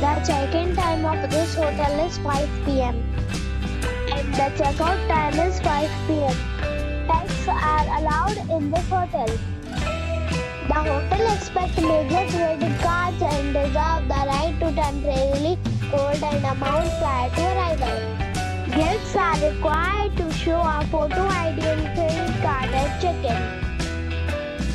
The check-in time of this hotel is 5 pm and the checkout time is 5 pm. Pets are allowed in this hotel. The hotel expects major credit cards and reserve the right to temporarily hold an amount prior to arrival. Guests are required to show a photo ID and credit card at check-in.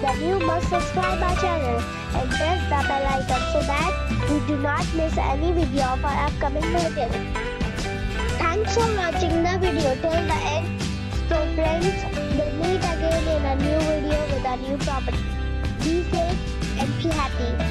then you must subscribe our channel and press the bell icon so that you do not miss any video of our upcoming video. Thanks for watching the video till the end. So friends, we'll meet again in a new video with a new property. Be safe and be happy.